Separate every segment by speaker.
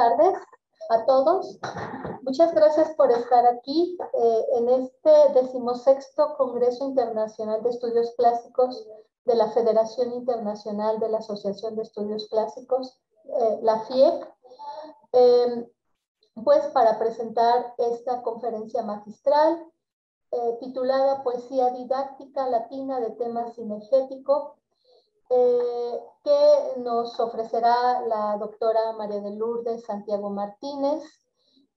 Speaker 1: tardes a todos. Muchas gracias por estar aquí eh, en este decimosexto Congreso Internacional de Estudios Clásicos de la Federación Internacional de la Asociación de Estudios Clásicos, eh, la FIEC, em, pues para presentar esta conferencia magistral eh, titulada Poesía Didáctica Latina de Tema Cinegético, eh, que nos ofrecerá la doctora María de Lourdes Santiago Martínez.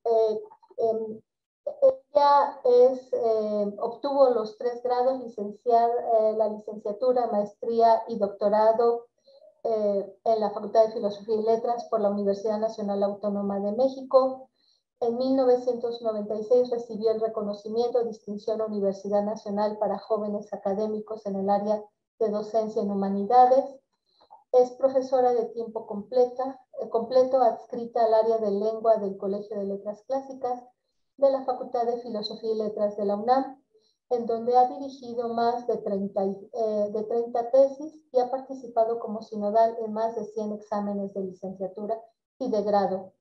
Speaker 1: Em, ella es, eh, obtuvo los tres grados, licenciar, eh, la licenciatura, maestría y doctorado eh, en la Facultad de Filosofía y Letras por la Universidad Nacional Autónoma de México. En 1996 recibió el reconocimiento Distinción Universidad Nacional para Jóvenes Académicos en el área de docencia en humanidades. Es profesora de tiempo completa, completo adscrita al área de lengua del Colegio de Letras Clásicas de la Facultad de Filosofía y Letras de la UNAM, en donde ha dirigido más de 30, eh, de 30 tesis y ha participado como sinodal en más de 100 exámenes de licenciatura y de grado.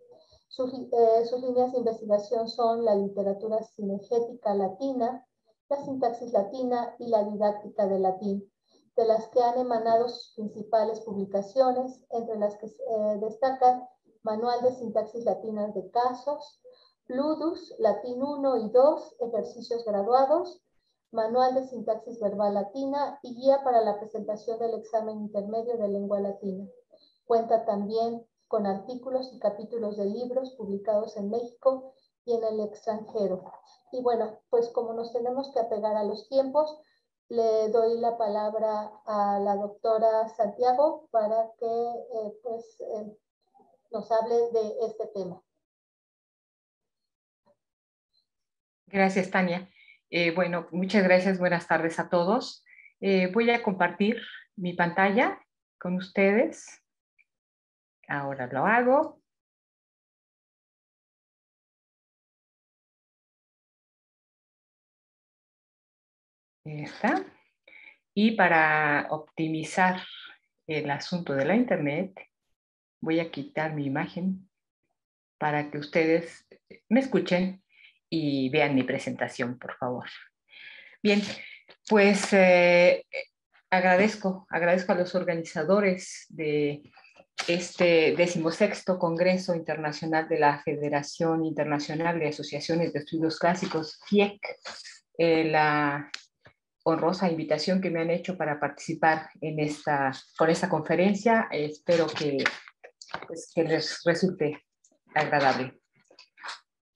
Speaker 1: Sus, eh, sus líneas de investigación son la literatura cinegética latina, la sintaxis latina y la didáctica del latín, de las que han emanado sus principales publicaciones, entre las que eh, destacan Manual de Sintaxis Latina de Casos, Ludus, Latín 1 y 2, ejercicios graduados, Manual de Sintaxis Verbal Latina y Guía para la presentación del examen intermedio de lengua latina. Cuenta también con artículos y capítulos de libros publicados en México y en el extranjero. Y bueno, pues como nos tenemos que apegar a los tiempos, le doy la palabra a la doctora Santiago para que eh, pues, eh, nos hable de este tema.
Speaker 2: Gracias, Tania. Eh, bueno, muchas gracias. Buenas tardes a todos. Voy a compartir mi pantalla con ustedes. Ahora lo hago. Está. Y para optimizar el asunto de la internet, voy a quitar mi imagen para que ustedes me escuchen y vean mi presentación, por favor. Bien, pues eh, agradezco, agradezco a los organizadores de este decimosexto Congreso Internacional de la Federación Internacional de Asociaciones de Estudios Clásicos, FIEC, eh, la honrosa invitación que me han hecho para participar en esta, con esta conferencia. espero que, pues, resulte agradable.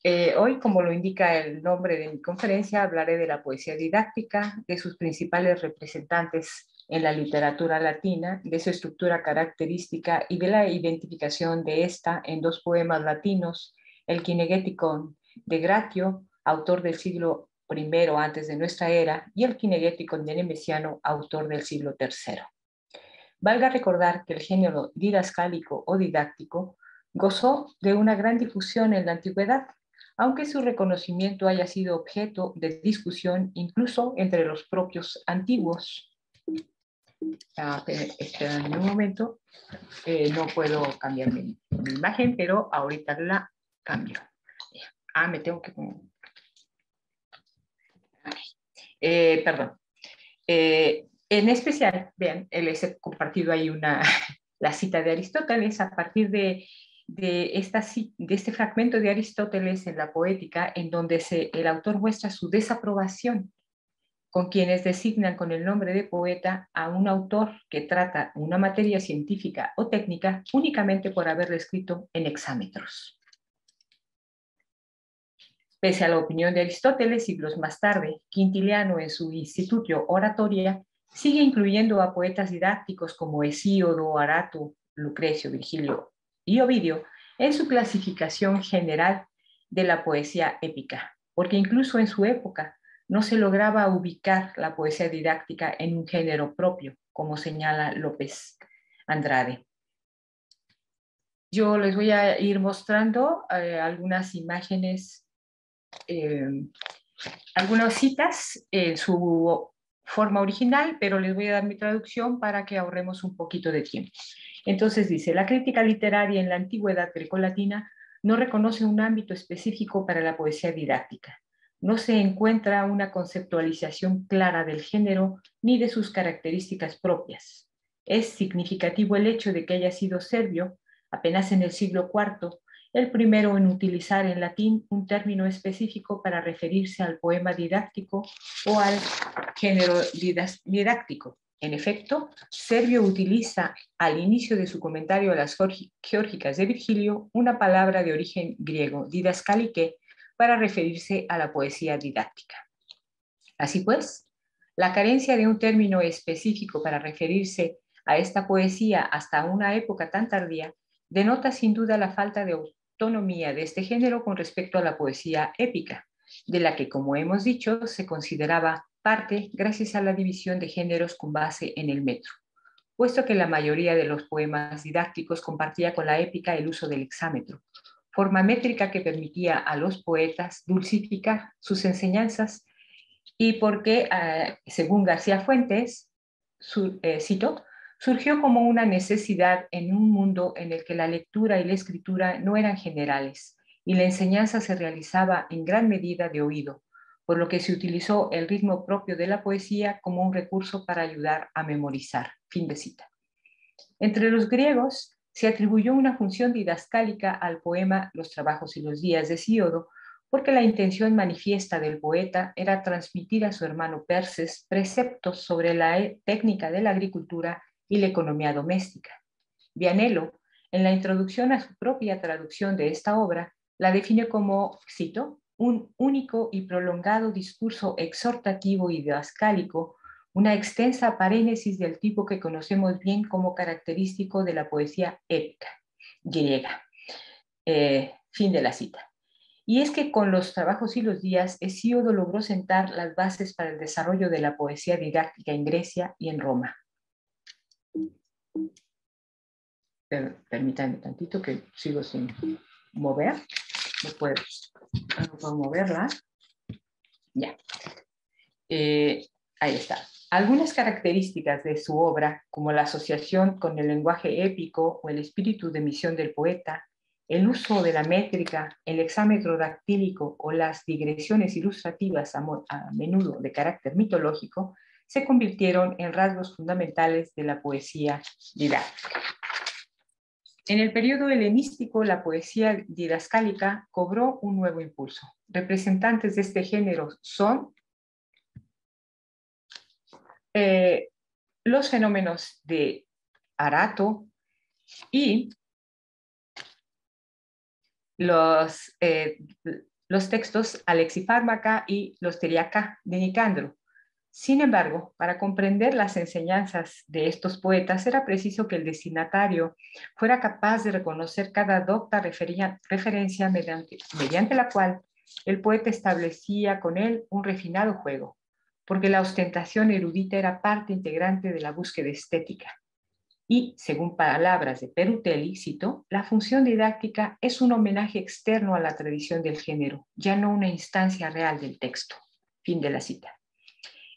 Speaker 2: Eh, hoy, como lo indica el nombre de mi conferencia, hablaré de la poesía didáctica, de sus principales representantes en la literatura latina, de su estructura característica y de la identificación de esta en dos poemas latinos, el Kinegeticon de Gratio, autor del siglo I antes de nuestra era, y el Kinegeticon de Nemesiano, autor del siglo III. Valga recordar que el género didascálico o didáctico gozó de una gran difusión en la antigüedad, aunque su reconocimiento haya sido objeto de discusión incluso entre los propios antiguos. Ah, esperen un momento, eh, no puedo cambiar mi, imagen, pero ahorita la cambio. Ah, me tengo que... Eh, perdón. Eh, en especial, vean, les he compartido ahí una, la cita de Aristóteles a partir de de, esta, de este fragmento de Aristóteles en la poética, en donde el autor muestra su desaprobación con quienes designan con el nombre de poeta a un autor que trata una materia científica o técnica únicamente por haberlo escrito en hexámetros. Pese a la opinión de Aristóteles, siglos más tarde, Quintiliano en su Instituto Oratoria sigue incluyendo a poetas didácticos como Hesíodo, Arato, Lucrecio, Virgilio y Ovidio en su clasificación general de la poesía épica, porque incluso en su época no se lograba ubicar la poesía didáctica en un género propio, como señala López Andrade. Yo les voy a ir mostrando eh, algunas imágenes, algunas citas en su forma original, pero les voy a dar mi traducción para que ahorremos un poquito de tiempo. Entonces dice, la crítica literaria en la antigüedad grecolatina no reconoce un ámbito específico para la poesía didáctica. No se encuentra una conceptualización clara del género ni de sus características propias. Es significativo el hecho de que haya sido Servio, apenas en el siglo IV, el primero en utilizar en latín un término específico para referirse al poema didáctico o al género didáctico. En efecto, Servio utiliza al inicio de su comentario a las geórgicas de Virgilio una palabra de origen griego, didascalique, para referirse a la poesía didáctica. Así pues, la carencia de un término específico para referirse a esta poesía hasta una época tan tardía denota sin duda la falta de autonomía de este género con respecto a la poesía épica, de la que, como hemos dicho, se consideraba parte gracias a la división de géneros con base en el metro, puesto que la mayoría de los poemas didácticos compartía con la épica el uso del hexámetro, forma métrica que permitía a los poetas dulcificar sus enseñanzas y porque, ah, según García Fuentes, eh, cito, surgió como una necesidad en un mundo en el que la lectura y la escritura no eran generales y la enseñanza se realizaba en gran medida de oído, por lo que se utilizó el ritmo propio de la poesía como un recurso para ayudar a memorizar. Fin de cita. Entre los griegos se atribuyó una función didascálica al poema Los trabajos y los días de Siodo, porque la intención manifiesta del poeta era transmitir a su hermano Perses preceptos sobre la e, técnica de la agricultura y la economía doméstica. Vianello, en la introducción a su propia traducción de esta obra, la define como, cito, un único y prolongado discurso exhortativo y didascálico, una extensa parénesis del tipo que conocemos bien como característico de la poesía épica griega. Eh, fin de la cita. Y es que con los trabajos y los días, Hesíodo logró sentar las bases para el desarrollo de la poesía didáctica en Grecia y en Roma. Permítanme tantito que sigo sin mover. No puedo Vamos a moverla. Ya. Eh, ahí está. Algunas características de su obra, como la asociación con el lenguaje épico o el espíritu de misión del poeta, el uso de la métrica, el exámetro dactílico o las digresiones ilustrativas a menudo de carácter mitológico, se convirtieron en rasgos fundamentales de la poesía didáctica. En el periodo helenístico, la poesía didascálica cobró un nuevo impulso. Representantes de este género son eh, los fenómenos de Arato y los, eh, los textos Alexifármaca y los Teriaca de Nicandro. Sin embargo, para comprender las enseñanzas de estos poetas era preciso que el destinatario fuera capaz de reconocer cada docta referencia mediante, mediante la cual el poeta establecía con él un refinado juego, porque la ostentación erudita era parte integrante de la búsqueda estética. Y, según palabras de Perutelli, cito, la función didáctica es un homenaje externo a la tradición del género, ya no una instancia real del texto. Fin de la cita.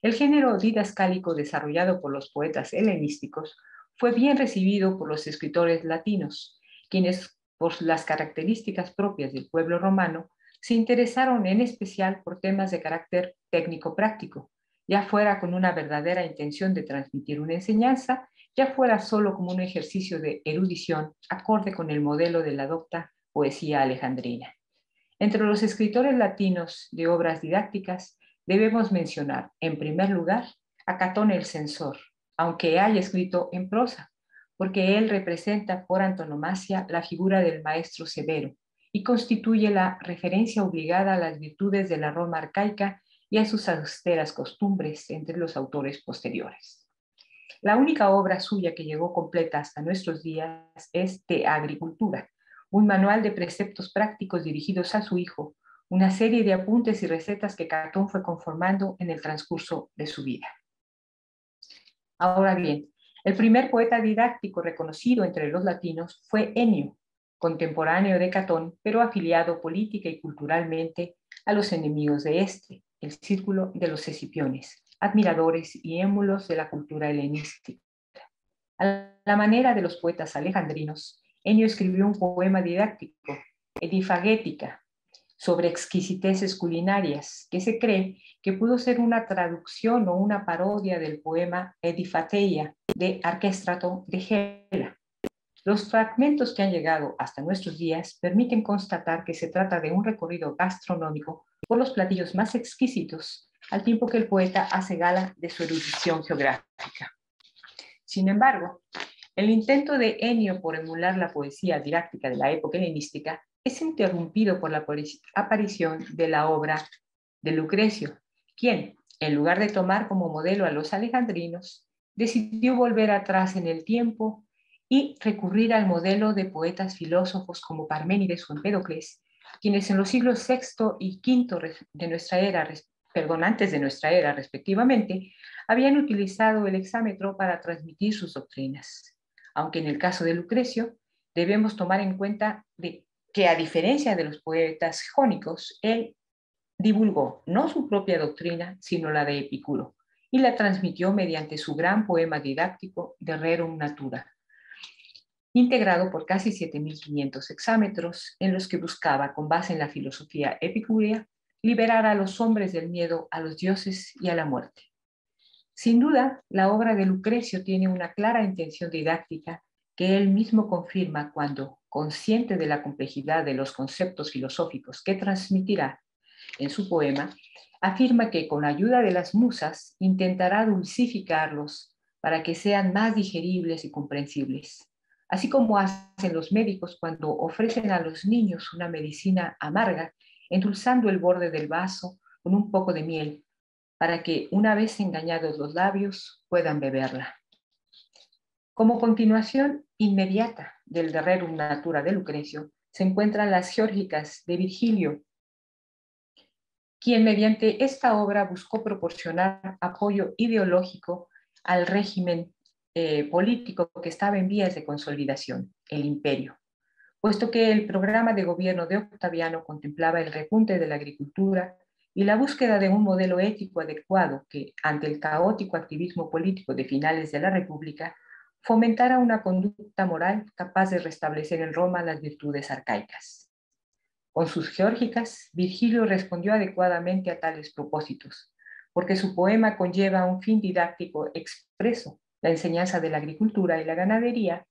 Speaker 2: El género didascálico desarrollado por los poetas helenísticos fue bien recibido por los escritores latinos, quienes, por las características propias del pueblo romano, se interesaron en especial por temas de carácter técnico-práctico, ya fuera con una verdadera intención de transmitir una enseñanza, ya fuera solo como un ejercicio de erudición acorde con el modelo de la docta poesía alejandrina. Entre los escritores latinos de obras didácticas Debemos mencionar, en primer lugar, a Catón el censor, aunque haya escrito en prosa, porque él representa por antonomasia la figura del maestro severo y constituye la referencia obligada a las virtudes de la Roma arcaica y a sus austeras costumbres entre los autores posteriores. La única obra suya que llegó completa hasta nuestros días es De Agricultura, un manual de preceptos prácticos dirigidos a su hijo, una serie de apuntes y recetas que Catón fue conformando en el transcurso de su vida. Ahora bien, el primer poeta didáctico reconocido entre los latinos fue Enio, contemporáneo de Catón, pero afiliado política y culturalmente a los enemigos de este, el círculo de los escipiones, admiradores y émulos de la cultura helenística. A la manera de los poetas alejandrinos, Enio escribió un poema didáctico Edifagética, sobre exquisiteces culinarias, que se cree que pudo ser una traducción o una parodia del poema Edifateia de Arquestrato de Gela. Los fragmentos que han llegado hasta nuestros días permiten constatar que se trata de un recorrido gastronómico por los platillos más exquisitos, al tiempo que el poeta hace gala de su erudición geográfica. Sin embargo, el intento de Enio por emular la poesía didáctica de la época helenística es interrumpido por la aparición de la obra de Lucrecio, quien, en lugar de tomar como modelo a los alejandrinos, decidió volver atrás en el tiempo y recurrir al modelo de poetas filósofos como Parménides o Empédocles, quienes en los siglos VI y V de nuestra era, perdón, antes de nuestra era respectivamente, habían utilizado el hexámetro para transmitir sus doctrinas. Aunque en el caso de Lucrecio, debemos tomar en cuenta de que a diferencia de los poetas jónicos, él divulgó no su propia doctrina, sino la de Epicuro, y la transmitió mediante su gran poema didáctico de Rerum Natura, integrado por casi 7.500 hexámetros, en los que buscaba, con base en la filosofía epicúrea, liberar a los hombres del miedo a los dioses y a la muerte. Sin duda, la obra de Lucrecio tiene una clara intención didáctica que él mismo confirma cuando, consciente de la complejidad de los conceptos filosóficos que transmitirá en su poema, afirma que con ayuda de las musas intentará dulcificarlos para que sean más digeribles y comprensibles, así como hacen los médicos cuando ofrecen a los niños una medicina amarga, endulzando el borde del vaso con un poco de miel, para que una vez engañados los labios puedan beberla. Como continuación inmediata del de Rerum Natura de Lucrecio, se encuentran las Geórgicas de Virgilio, quien mediante esta obra buscó proporcionar apoyo ideológico al régimen eh, político que estaba en vías de consolidación, el imperio, puesto que el programa de gobierno de Octaviano contemplaba el repunte de la agricultura y la búsqueda de un modelo ético adecuado que, ante el caótico activismo político de finales de la República, fomentara una conducta moral capaz de restablecer en Roma las virtudes arcaicas. Con sus geórgicas, Virgilio respondió adecuadamente a tales propósitos, porque su poema conlleva un fin didáctico expreso, la enseñanza de la agricultura y la ganadería,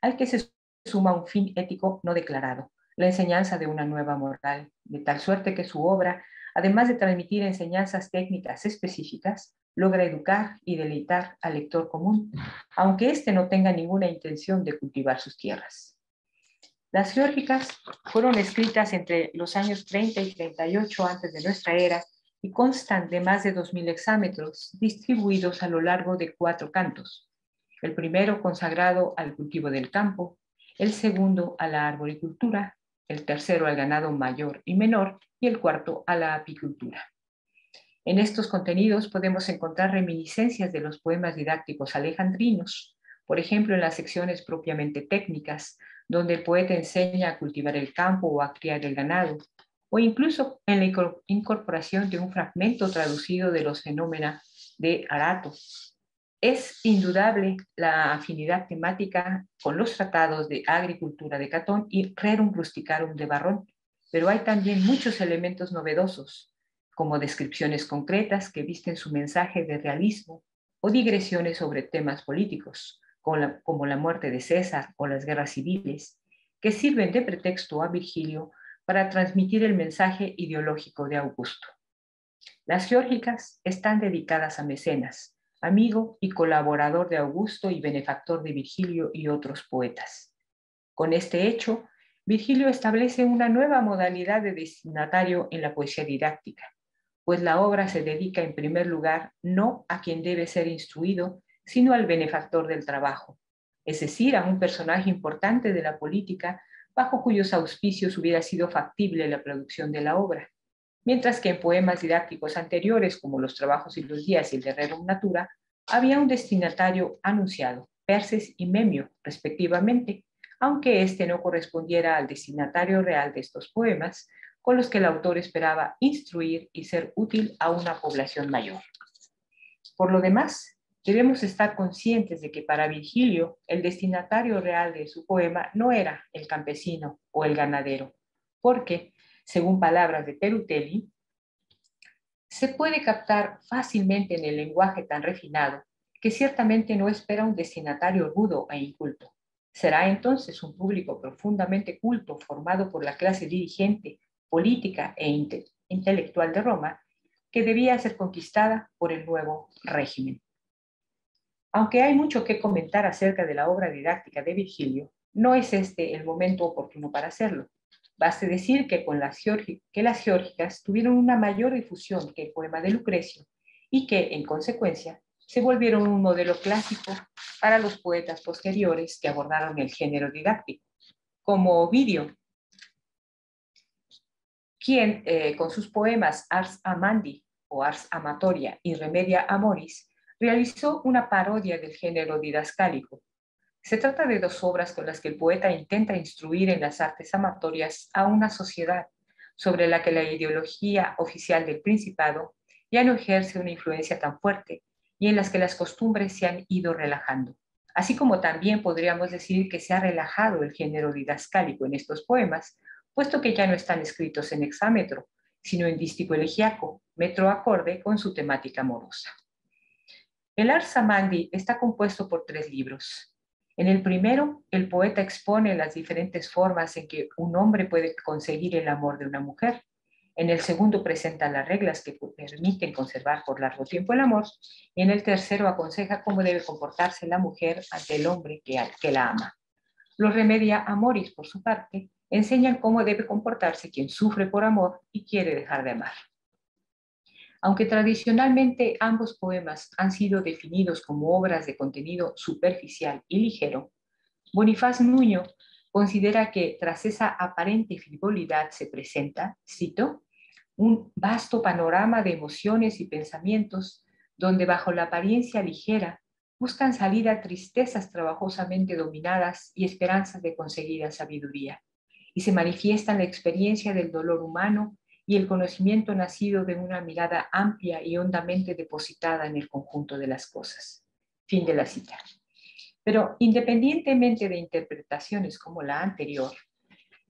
Speaker 2: al que se suma un fin ético no declarado, la enseñanza de una nueva moral, de tal suerte que su obra, además de transmitir enseñanzas técnicas específicas, logra educar y deleitar al lector común, aunque éste no tenga ninguna intención de cultivar sus tierras. Las geórgicas fueron escritas entre los años 30 y 38 antes de nuestra era y constan de más de 2.000 hexámetros distribuidos a lo largo de cuatro cantos. El primero consagrado al cultivo del campo, el segundo a la arboricultura, el tercero al ganado mayor y menor y el cuarto a la apicultura. En estos contenidos podemos encontrar reminiscencias de los poemas didácticos alejandrinos, por ejemplo en las secciones propiamente técnicas, donde el poeta enseña a cultivar el campo o a criar el ganado, o incluso en la incorporación de un fragmento traducido de los fenómenos de Arato. Es indudable la afinidad temática con los tratados de agricultura de Catón y Rerum Rusticarum de Barrón, pero hay también muchos elementos novedosos, como descripciones concretas que visten su mensaje de realismo o digresiones sobre temas políticos, como la, muerte de César o las guerras civiles, que sirven de pretexto a Virgilio para transmitir el mensaje ideológico de Augusto. Las geórgicas están dedicadas a Mecenas, amigo y colaborador de Augusto y benefactor de Virgilio y otros poetas. Con este hecho, Virgilio establece una nueva modalidad de destinatario en la poesía didáctica, pues la obra se dedica en primer lugar no a quien debe ser instruido, sino al benefactor del trabajo, es decir, a un personaje importante de la política bajo cuyos auspicios hubiera sido factible la producción de la obra. Mientras que en poemas didácticos anteriores, como los trabajos y los días y el de Rerum Natura, había un destinatario anunciado, Perses y Memio, respectivamente, aunque este no correspondiera al destinatario real de estos poemas, con los que el autor esperaba instruir y ser útil a una población mayor. Por lo demás, debemos estar conscientes de que para Virgilio el destinatario real de su poema no era el campesino o el ganadero, porque, según palabras de Perutelli, se puede captar fácilmente en el lenguaje tan refinado que ciertamente no espera un destinatario rudo e inculto. Será entonces un público profundamente culto formado por la clase dirigente, política e intelectual de Roma que debía ser conquistada por el nuevo régimen. Aunque hay mucho que comentar acerca de la obra didáctica de Virgilio, no es este el momento oportuno para hacerlo. Baste decir que, con las, que las geórgicas tuvieron una mayor difusión que el poema de Lucrecio y que, en consecuencia, se volvieron un modelo clásico para los poetas posteriores que abordaron el género didáctico, como Ovidio, quien eh, con sus poemas Ars Amandi o Ars Amatoria y Remedia Amoris realizó una parodia del género didascálico. Se trata de dos obras con las que el poeta intenta instruir en las artes amatorias a una sociedad sobre la que la ideología oficial del Principado ya no ejerce una influencia tan fuerte y en las que las costumbres se han ido relajando. Así como también podríamos decir que se ha relajado el género didascálico en estos poemas, puesto que ya no están escritos en hexámetro, sino en dístico elegiaco, metro acorde con su temática amorosa. El Arsamandi está compuesto por tres libros. En el primero, el poeta expone las diferentes formas en que un hombre puede conseguir el amor de una mujer. En el segundo presenta las reglas que permiten conservar por largo tiempo el amor. Y en el tercero aconseja cómo debe comportarse la mujer ante el hombre que, la ama. Los remedia amoris, por su parte, enseñan cómo debe comportarse quien sufre por amor y quiere dejar de amar. Aunque tradicionalmente ambos poemas han sido definidos como obras de contenido superficial y ligero, Bonifaz Nuño considera que tras esa aparente frivolidad se presenta, cito, un vasto panorama de emociones y pensamientos donde bajo la apariencia ligera buscan salida tristezas trabajosamente dominadas y esperanzas de conseguida sabiduría, y se manifiestan la experiencia del dolor humano y el conocimiento nacido de una mirada amplia y hondamente depositada en el conjunto de las cosas. Fin de la cita. Pero independientemente de interpretaciones como la anterior,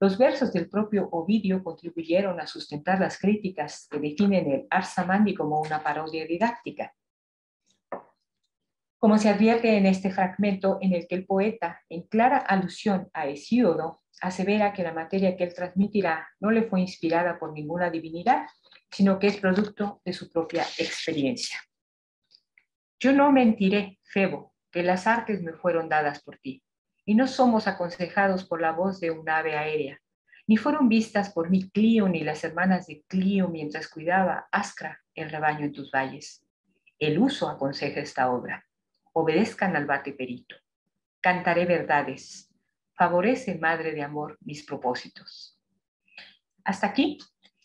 Speaker 2: los versos del propio Ovidio contribuyeron a sustentar las críticas que definen el Arsamandi como una parodia didáctica. Como se advierte en este fragmento en el que el poeta, en clara alusión a Hesíodo, asevera que la materia que él transmitirá no le fue inspirada por ninguna divinidad, sino que es producto de su propia experiencia. Yo no mentiré, Febo, que las artes me fueron dadas por ti, y no somos aconsejados por la voz de un ave aérea, ni fueron vistas por mi Clío ni las hermanas de Clío mientras cuidaba Ascra el rebaño en tus valles. El uso aconseja esta obra. Obedezcan al bate perito. Cantaré verdades. Favorece, Madre de Amor, mis propósitos. Hasta aquí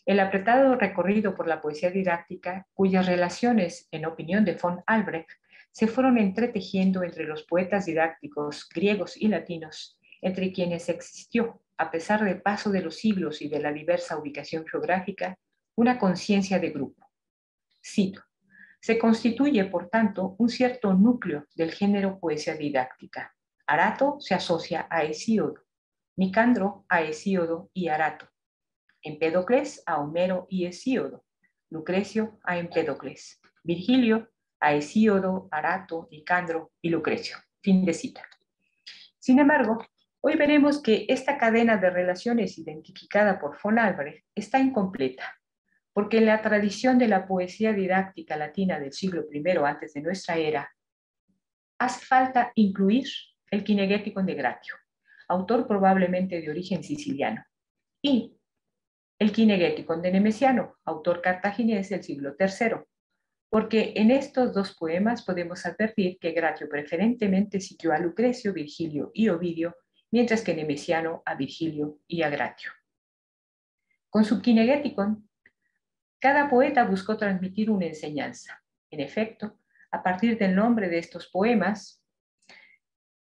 Speaker 2: el apretado recorrido por la poesía didáctica, cuyas relaciones, en opinión de von Albrecht, se fueron entretejiendo entre los poetas didácticos griegos y latinos, entre quienes existió, a pesar del paso de los siglos y de la diversa ubicación geográfica, una conciencia de grupo. Cito, se constituye, por tanto, un cierto núcleo del género poesía didáctica. Arato se asocia a Hesíodo, Nicandro a Hesíodo y Arato, Empédocles a Homero y Hesíodo, Lucrecio a Empédocles, Virgilio a Hesíodo, Arato, Nicandro y Lucrecio. Fin de cita. Sin embargo, hoy veremos que esta cadena de relaciones identificada por von Albrecht está incompleta, porque en la tradición de la poesía didáctica latina del siglo I antes de nuestra era, hace falta incluir el Kinegético de Gratio, autor probablemente de origen siciliano, y el Kinegético de Nemesiano, autor cartaginés del siglo III, porque en estos dos poemas podemos advertir que Gratio preferentemente siguió a Lucrecio, Virgilio y Ovidio, mientras que Nemesiano a Virgilio y a Gratio. Con su Kinegéticon, cada poeta buscó transmitir una enseñanza. En efecto, a partir del nombre de estos poemas,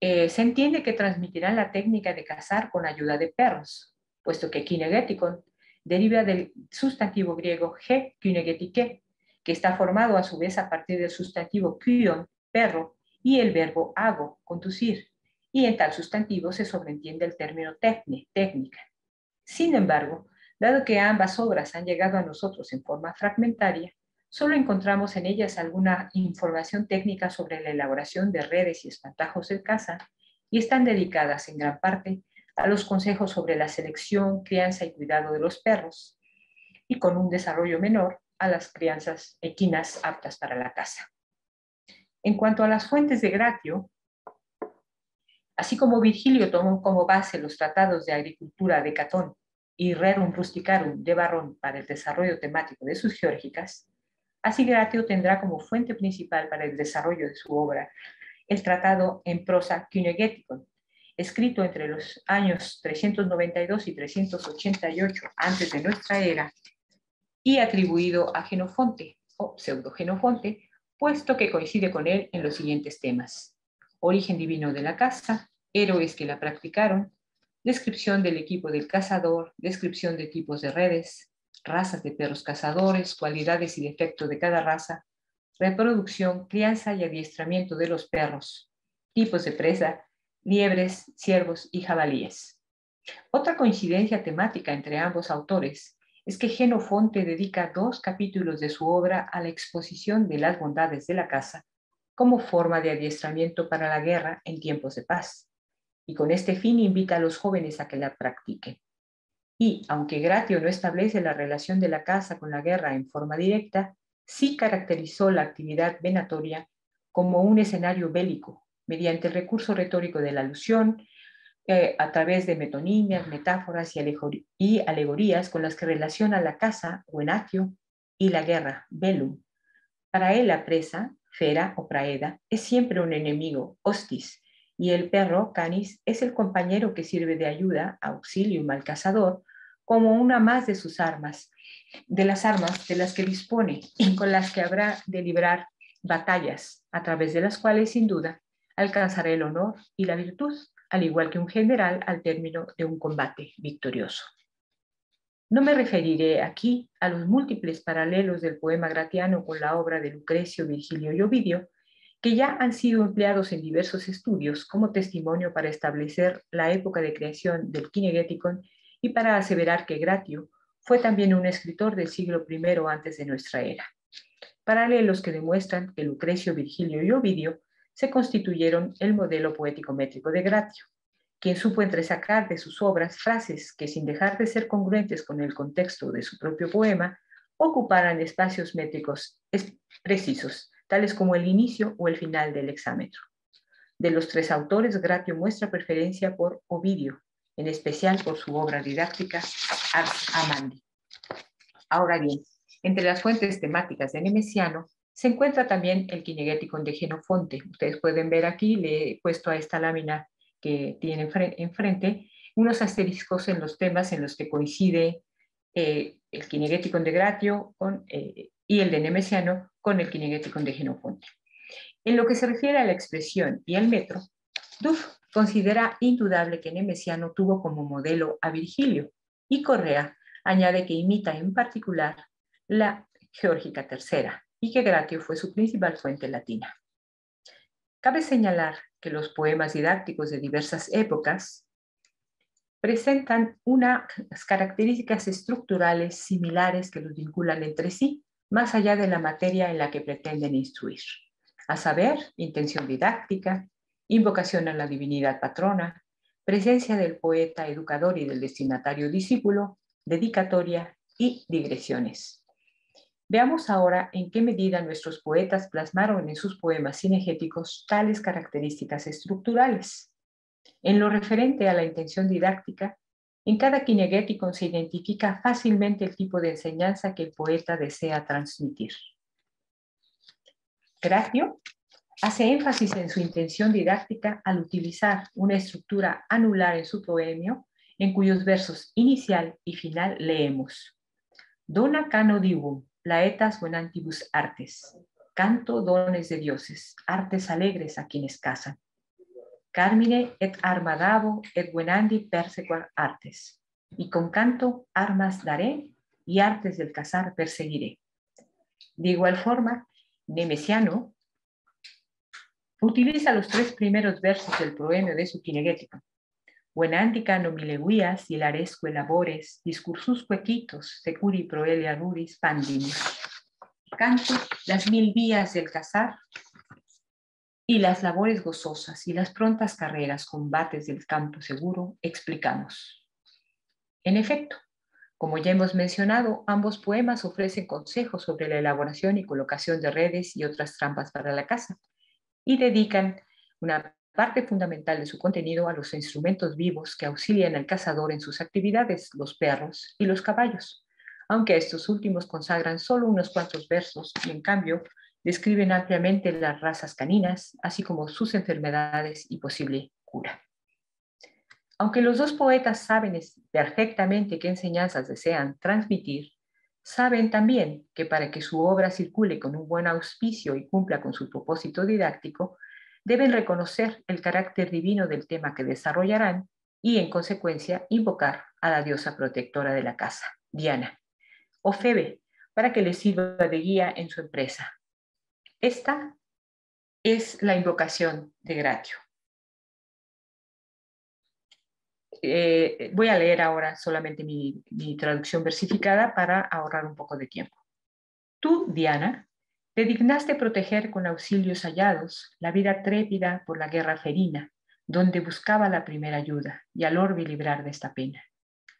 Speaker 2: eh, se entiende que transmitirán la técnica de cazar con ayuda de perros, puesto que kinegeticon deriva del sustantivo griego ge kinegetike, que está formado a su vez a partir del sustantivo kion, perro, y el verbo hago, conducir, y en tal sustantivo se sobreentiende el término tecne, técnica. Sin embargo, dado que ambas obras han llegado a nosotros en forma fragmentaria, solo encontramos en ellas alguna información técnica sobre la elaboración de redes y espantajos de caza y están dedicadas en gran parte a los consejos sobre la selección, crianza y cuidado de los perros, y con un desarrollo menor a las crianzas equinas aptas para la caza. En cuanto a las fuentes de Gratio, así como Virgilio tomó como base los tratados de agricultura de Catón y Rerum Rusticarum de Barrón para el desarrollo temático de sus geórgicas, Así Gratio tendrá como fuente principal para el desarrollo de su obra el tratado en prosa Kynegeticon, escrito entre los años 392 y 388 antes de nuestra era y atribuido a Genofonte o pseudo-Genofonte, puesto que coincide con él en los siguientes temas. Origen divino de la caza, héroes que la practicaron, descripción del equipo del cazador, descripción de tipos de redes, razas de perros cazadores, cualidades y defectos de cada raza, reproducción, crianza y adiestramiento de los perros, tipos de presa, liebres, ciervos y jabalíes. Otra coincidencia temática entre ambos autores es que Genofonte dedica dos capítulos de su obra a la exposición de las bondades de la caza como forma de adiestramiento para la guerra en tiempos de paz, y con este fin invita a los jóvenes a que la practiquen. Y aunque Gratio no establece la relación de la caza con la guerra en forma directa, sí caracterizó la actividad venatoria como un escenario bélico, mediante el recurso retórico de la alusión, eh, a través de metonimias, metáforas y, alegorías con las que relaciona la caza, venatio, y la guerra, velum. Para él la presa, fera o praeda, es siempre un enemigo, hostis, y el perro, canis, es el compañero que sirve de ayuda, auxilio al cazador, como una más de sus armas, de las armas de las que dispone y con las que habrá de librar batallas, a través de las cuales, sin duda, alcanzará el honor y la virtud, al igual que un general al término de un combate victorioso. No me referiré aquí a los múltiples paralelos del poema gratiano con la obra de Lucrecio, Virgilio y Ovidio, que ya han sido empleados en diversos estudios como testimonio para establecer la época de creación del Kinegeticon y para aseverar que Gratio fue también un escritor del siglo I antes de nuestra era. Paralelos que demuestran que Lucrecio, Virgilio y Ovidio se constituyeron el modelo poético métrico de Gratio, quien supo entresacar de sus obras frases que sin dejar de ser congruentes con el contexto de su propio poema, ocuparan espacios métricos precisos, tales como el inicio o el final del exámetro. De los tres autores, Gratio muestra preferencia por Ovidio, en especial por su obra didáctica Ars Amandi. Ahora bien, entre las fuentes temáticas de Nemesiano se encuentra también el Quinegeticon de Genofonte. Ustedes pueden ver aquí, le he puesto a esta lámina que tiene enfrente unos asteriscos en los temas en los que coincide eh, el Quinegeticon de Gratio con, eh, y el de Nemesiano con el Quinegeticon de Genofonte. En lo que se refiere a la expresión y al metro, Duff considera indudable que Nemesiano tuvo como modelo a Virgilio y Correa añade que imita en particular la Geórgica tercera y que Gratio fue su principal fuente latina. Cabe señalar que los poemas didácticos de diversas épocas presentan unas características estructurales similares que los vinculan entre sí, más allá de la materia en la que pretenden instruir, a saber, intención didáctica, invocación a la divinidad patrona, presencia del poeta educador y del destinatario discípulo, dedicatoria y digresiones. Veamos ahora en qué medida nuestros poetas plasmaron en sus poemas cinegéticos tales características estructurales. En lo referente a la intención didáctica, en cada kinegético se identifica fácilmente el tipo de enseñanza que el poeta desea transmitir. Hace énfasis en su intención didáctica al utilizar una estructura anular en su poemio, en cuyos versos inicial y final leemos Dona cano divum, laetas venantibus artes, canto dones de dioses, artes alegres a quienes cazan. Carmine et armadavo et venandi persequar artes, y con canto armas daré y artes del cazar perseguiré. De igual forma, Nemesiano Utiliza los tres primeros versos del poema de su kinegética. Buenantica nomileguias y laresque labores, discursus cuequitos, securi proelia ruris pandimus. Canto las mil vías del cazar y las labores gozosas y las prontas carreras, combates del campo seguro, explicamos. En efecto, como ya hemos mencionado, ambos poemas ofrecen consejos sobre la elaboración y colocación de redes y otras trampas para la caza, y dedican una parte fundamental de su contenido a los instrumentos vivos que auxilian al cazador en sus actividades, los perros y los caballos, aunque estos últimos consagran solo unos cuantos versos y en cambio describen ampliamente las razas caninas, así como sus enfermedades y posible cura. Aunque los dos poetas saben perfectamente qué enseñanzas desean transmitir, saben también que para que su obra circule con un buen auspicio y cumpla con su propósito didáctico, deben reconocer el carácter divino del tema que desarrollarán y, en consecuencia, invocar a la diosa protectora de la casa, Diana, o Febe, para que les sirva de guía en su empresa. Esta es la invocación de Gratio. Eh, voy a leer ahora solamente mi, traducción versificada para ahorrar un poco de tiempo. Tú, Diana, te dignaste proteger con auxilios hallados la vida trépida por la guerra ferina, donde buscaba la primera ayuda y al orbe librar de esta pena.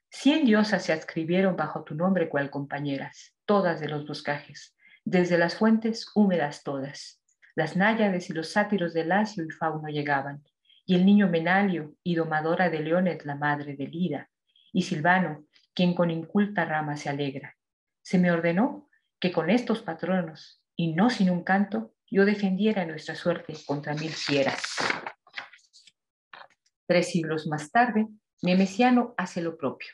Speaker 2: Cien diosas se adscribieron bajo tu nombre cual compañeras, todas de los boscajes, desde las fuentes húmedas todas. Las náyades y los sátiros de Lacio y Fauno llegaban, y el niño Menalio y domadora de leones la madre de Lida, y Silvano, quien con inculta rama se alegra. Se me ordenó que con estos patronos, y no sin un canto, yo defendiera nuestra suerte contra mil fieras. Tres siglos más tarde, Nemesiano hace lo propio.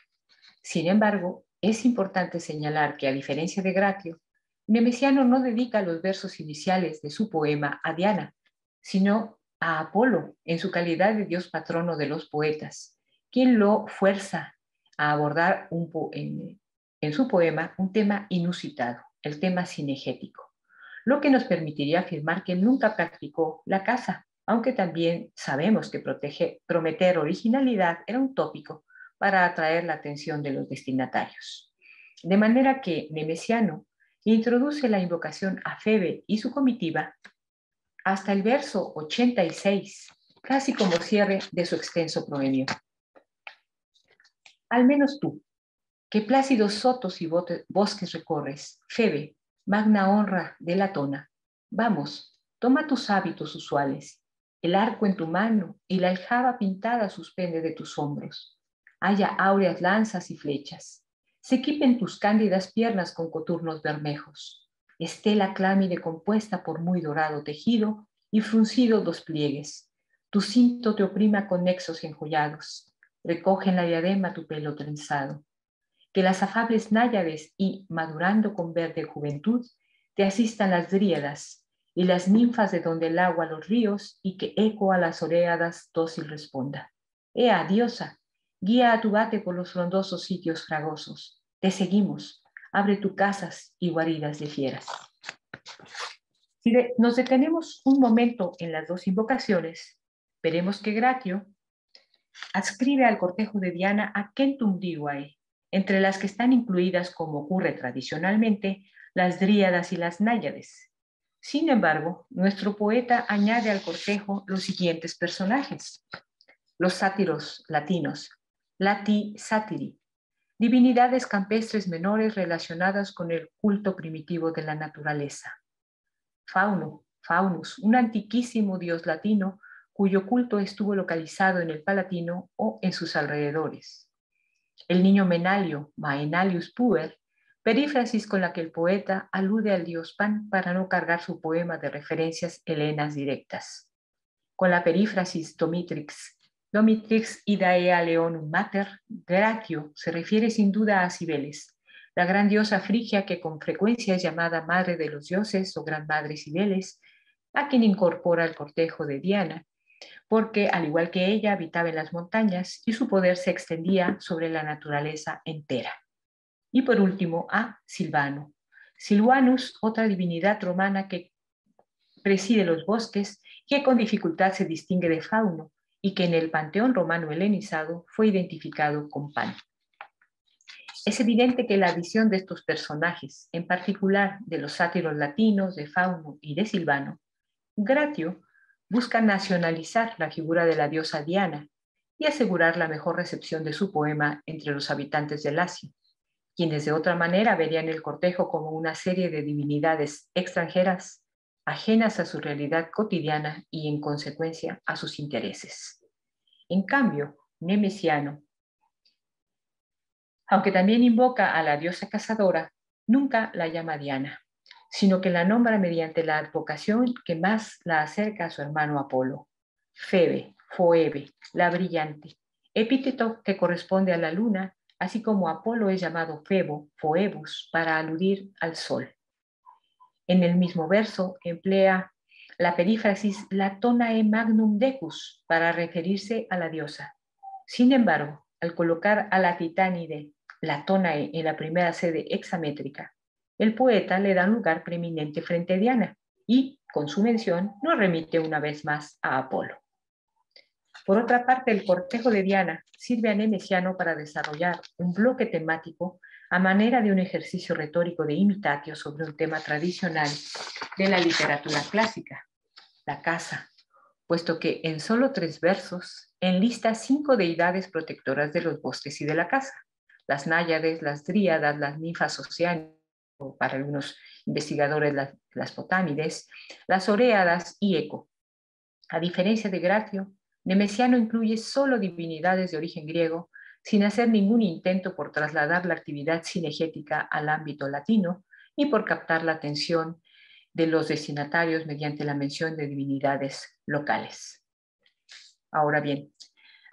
Speaker 2: Sin embargo, es importante señalar que, a diferencia de Gratio, Nemesiano no dedica los versos iniciales de su poema a Diana, sino a Apolo en su calidad de dios patrono de los poetas, quien lo fuerza a abordar un en, en su poema un tema inusitado, el tema cinegético, lo que nos permitiría afirmar que nunca practicó la caza, aunque también sabemos que protege, prometer originalidad era un tópico para atraer la atención de los destinatarios. De manera que Nemesiano introduce la invocación a Febe y su comitiva hasta el verso 86, casi como cierre de su extenso proemio. Al menos tú, que plácidos sotos y bosques recorres, Febe, magna honra de la tona, vamos, toma tus hábitos usuales, el arco en tu mano y la aljaba pintada suspende de tus hombros. Haya áureas lanzas y flechas. Se equipen tus cándidas piernas con coturnos bermejos estela clámide compuesta por muy dorado tejido y fruncido dos pliegues. Tu cinto te oprima con nexos enjollados, recoge en la diadema tu pelo trenzado. Que las afables náyades y, madurando con verde juventud, te asistan las dríadas y las ninfas de donde el agua los ríos y que eco a las oreadas dócil responda. Ea, diosa, guía a tu bate por los frondosos sitios fragosos. Te seguimos, abre tu casas y guaridas de fieras. Si nos detenemos un momento en las dos invocaciones, veremos que Gratio adscribe al cortejo de Diana a Kentum Diwae, entre las que están incluidas, como ocurre tradicionalmente, las dríadas y las náyades. Sin embargo, nuestro poeta añade al cortejo los siguientes personajes. Los sátiros latinos, Lati Satiri, divinidades campestres menores relacionadas con el culto primitivo de la naturaleza. Fauno, Faunus, un antiquísimo dios latino cuyo culto estuvo localizado en el Palatino o en sus alrededores. El niño Menalio, Maenalius Puer, perífrasis con la que el poeta alude al dios Pan para no cargar su poema de referencias helenas directas. Con la perífrasis Domitrix Domitrix Idaea Leonum Mater, Gratio se refiere sin duda a Cibeles, la gran diosa frigia que con frecuencia es llamada Madre de los Dioses o Gran Madre Cibeles, a quien incorpora el cortejo de Diana, porque al igual que ella habitaba en las montañas y su poder se extendía sobre la naturaleza entera. Y por último a Silvano. Silvanus, otra divinidad romana que preside los bosques, que con dificultad se distingue de Fauno, y que en el panteón romano helenizado fue identificado con Pan. Es evidente que la visión de estos personajes, en particular de los sátiros latinos, de Fauno y de Silvano, Gratio busca nacionalizar la figura de la diosa Diana y asegurar la mejor recepción de su poema entre los habitantes de Lacio, quienes de otra manera verían el cortejo como una serie de divinidades extranjeras ajenas a su realidad cotidiana y en consecuencia a sus intereses. En cambio, Nemesiano, aunque también invoca a la diosa cazadora, nunca la llama Diana, sino que la nombra mediante la advocación que más la acerca a su hermano Apolo, Febe, Foebe, la brillante, epíteto que corresponde a la luna, así como Apolo es llamado Febo, Foebus, para aludir al sol. En el mismo verso emplea la perífrasis Latonae magnum decus para referirse a la diosa. Sin embargo, al colocar a la titánide Latonae en la primera sede hexamétrica, el poeta le da un lugar preeminente frente a Diana y, con su mención, nos remite una vez más a Apolo. Por otra parte, el cortejo de Diana sirve a Nemesiano para desarrollar un bloque temático a manera de un ejercicio retórico de imitatio sobre un tema tradicional de la literatura clásica, la casa, puesto que en solo tres versos enlista cinco deidades protectoras de los bosques y de la casa, las náyades, las dríadas, las ninfas oceánicas, o para algunos investigadores las, las potámides, las oreadas y eco. A diferencia de Gratio, Nemesiano incluye solo divinidades de origen griego sin hacer ningún intento por trasladar la actividad cinegética al ámbito latino y por captar la atención de los destinatarios mediante la mención de divinidades locales. Ahora bien,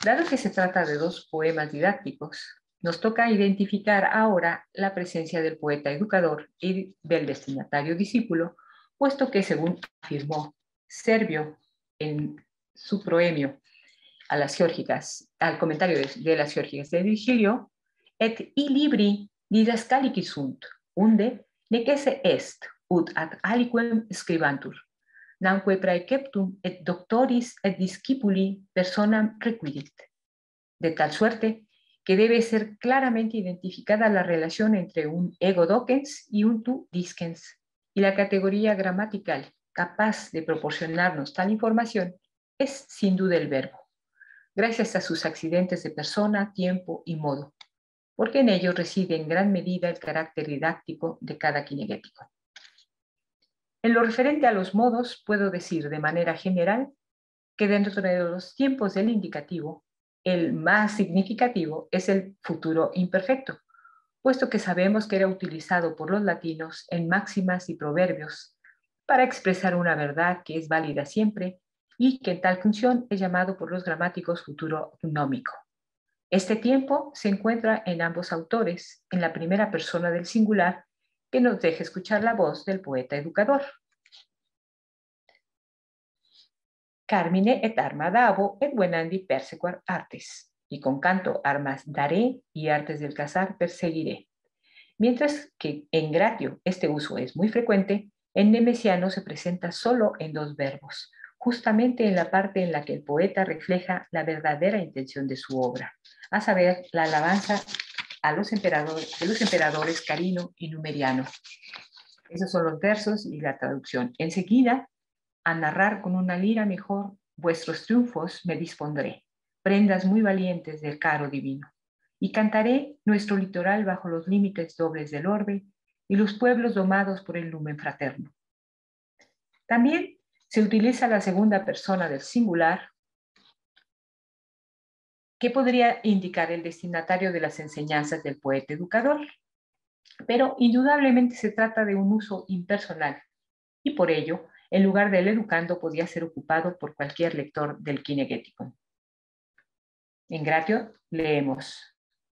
Speaker 2: dado que se trata de dos poemas didácticos, nos toca identificar ahora la presencia del poeta educador y del destinatario discípulo, puesto que, según afirmó Servio en su proemio a las geórgicas, al comentario de, las geórgicas de Virgilio, et i libri didascalici sunt, unde necesse est, ut ad aliquem scribantur, namque praeceptum et doctoris et discipuli personam requidit. De tal suerte que debe ser claramente identificada la relación entre un ego docens y un tu discens, y la categoría gramatical capaz de proporcionarnos tal información es sin duda el verbo gracias a sus accidentes de persona, tiempo y modo, porque en ellos reside en gran medida el carácter didáctico de cada kinegético. En lo referente a los modos, puedo decir de manera general que dentro de los tiempos del indicativo, el más significativo es el futuro imperfecto, puesto que sabemos que era utilizado por los latinos en máximas y proverbios para expresar una verdad que es válida siempre y que en tal función es llamado por los gramáticos futuro gnómico. Este tiempo se encuentra en ambos autores, en la primera persona del singular, que nos deja escuchar la voz del poeta educador. Carmine et arma davo et buenandi persequar artes, y con canto armas daré y artes del cazar perseguiré. Mientras que en Gratio este uso es muy frecuente, en Nemesiano se presenta solo en dos verbos, justamente en la parte en la que el poeta refleja la verdadera intención de su obra, a saber, la alabanza a los emperadores, de los emperadores Carino y Numeriano. Esos son los versos y la traducción. Enseguida, a narrar con una lira mejor vuestros triunfos me dispondré, prendas muy valientes del caro divino. Y cantaré nuestro litoral bajo los límites dobles del orbe y los pueblos domados por el lumen fraterno. También se utiliza la segunda persona del singular que podría indicar el destinatario de las enseñanzas del poeta educador. Pero indudablemente se trata de un uso impersonal y por ello el lugar del educando podía ser ocupado por cualquier lector del kinegético. En Gratio leemos,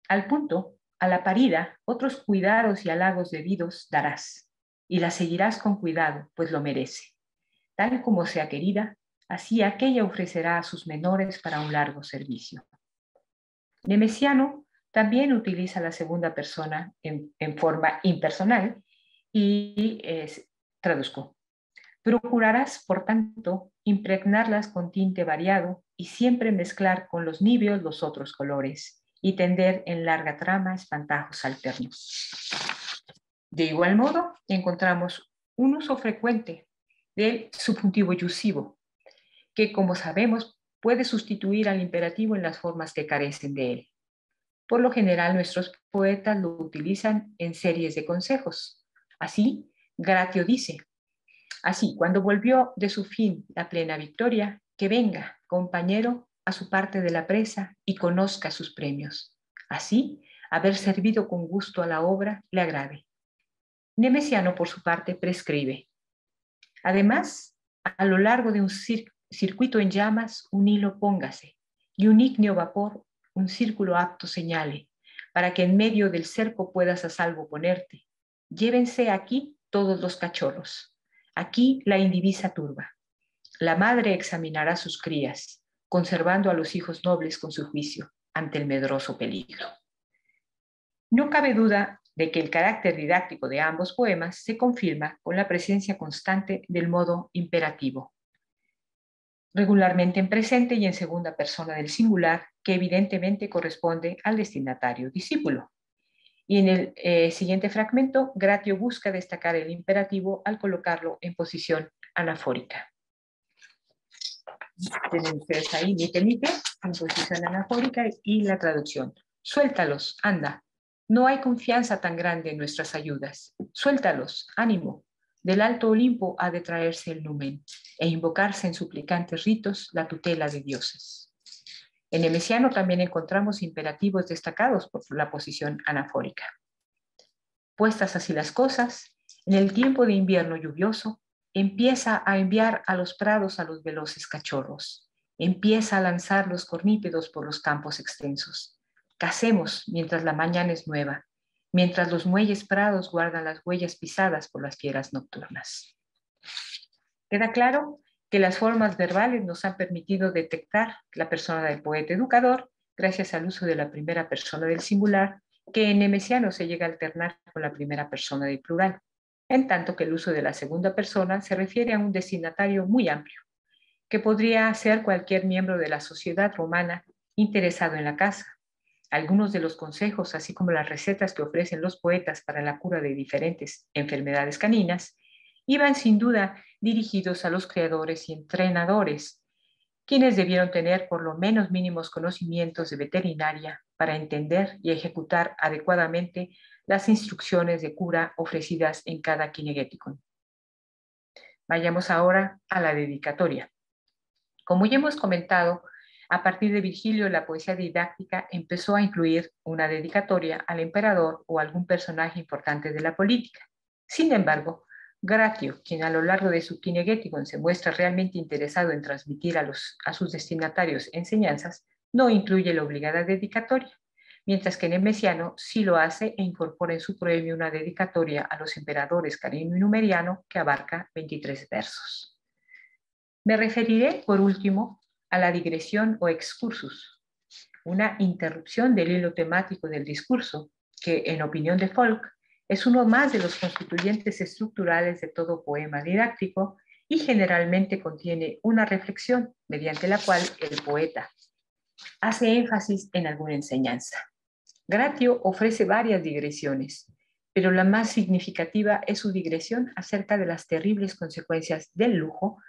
Speaker 2: al punto, a la parida, otros cuidados y halagos debidos darás, y la seguirás con cuidado, pues lo merece tal como sea querida, así aquella ofrecerá a sus menores para un largo servicio. Nemesiano también utiliza la segunda persona en, forma impersonal y traduzco. Procurarás, por tanto, impregnarlas con tinte variado y siempre mezclar con los nibios los otros colores y tender en larga trama espantajos alternos. De igual modo, encontramos un uso frecuente del subjuntivo yusivo, que como sabemos puede sustituir al imperativo en las formas que carecen de él. Por lo general, nuestros poetas lo utilizan en series de consejos. Así, Gratio dice, así, cuando volvió de su fin la plena victoria, que venga, compañero, a su parte de la presa y conozca sus premios. Así, haber servido con gusto a la obra le agrade. Nemesiano, por su parte, prescribe. Además, a lo largo de un circuito en llamas, un hilo póngase, y un ígneo vapor, un círculo apto señale, para que en medio del cerco puedas a salvo ponerte. Llévense aquí todos los cachorros. Aquí la indivisa turba. La madre examinará sus crías, conservando a los hijos nobles con su juicio ante el medroso peligro. No cabe duda de que el carácter didáctico de ambos poemas se confirma con la presencia constante del modo imperativo, regularmente en presente y en segunda persona del singular, que evidentemente corresponde al destinatario discípulo. Y en el eh, siguiente fragmento, Gratio busca destacar el imperativo al colocarlo en posición anafórica. Tienen ustedes ahí mi temite, en posición anafórica y la traducción. Suéltalos, anda. No hay confianza tan grande en nuestras ayudas. Suéltalos, ánimo. Del alto Olimpo ha de traerse el numen e invocarse en suplicantes ritos la tutela de dioses. En el mesiano también encontramos imperativos destacados por la posición anafórica. Puestas así las cosas, en el tiempo de invierno lluvioso, empieza a enviar a los prados a los veloces cachorros, empieza a lanzar los cornípedos por los campos extensos. Casemos mientras la mañana es nueva, mientras los muelles prados guardan las huellas pisadas por las fieras nocturnas. Queda claro que las formas verbales nos han permitido detectar la persona del poeta educador gracias al uso de la primera persona del singular, que en nemesiano se llega a alternar con la primera persona del plural, en tanto que el uso de la segunda persona se refiere a un destinatario muy amplio, que podría ser cualquier miembro de la sociedad romana interesado en la casa, algunos de los consejos, así como las recetas que ofrecen los poetas para la cura de diferentes enfermedades caninas, iban sin duda dirigidos a los creadores y entrenadores, quienes debieron tener por lo menos mínimos conocimientos de veterinaria para entender y ejecutar adecuadamente las instrucciones de cura ofrecidas en cada kinegético. Vayamos ahora a la dedicatoria. Como ya hemos comentado, a partir de Virgilio, la poesía didáctica empezó a incluir una dedicatoria al emperador o algún personaje importante de la política. Sin embargo, Gratio, quien a lo largo de su Kinegéticon se muestra realmente interesado en transmitir a, sus destinatarios enseñanzas, no incluye la obligada dedicatoria, mientras que Nemesiano sí lo hace e incorpora en su premio una dedicatoria a los emperadores Carino y Numeriano que abarca 23 versos. Me referiré, por último, a la digresión o excursus, una interrupción del hilo temático del discurso, que en opinión de Folk es uno más de los constituyentes estructurales de todo poema didáctico y generalmente contiene una reflexión mediante la cual el poeta hace énfasis en alguna enseñanza. Gratio ofrece varias digresiones, pero la más significativa es su digresión acerca de las terribles consecuencias del lujo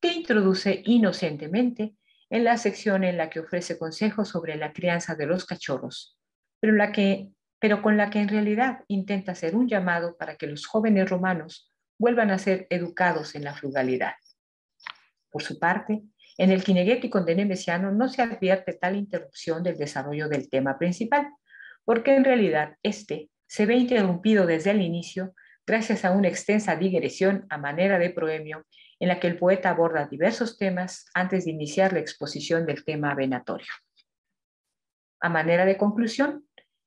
Speaker 2: que introduce inocentemente en la sección en la que ofrece consejos sobre la crianza de los cachorros, pero, con la que en realidad intenta hacer un llamado para que los jóvenes romanos vuelvan a ser educados en la frugalidad. Por su parte, en el kinegético de Nemesiano no se advierte tal interrupción del desarrollo del tema principal, porque en realidad este se ve interrumpido desde el inicio gracias a una extensa digresión a manera de proemio en la que el poeta aborda diversos temas antes de iniciar la exposición del tema venatorio. A manera de conclusión,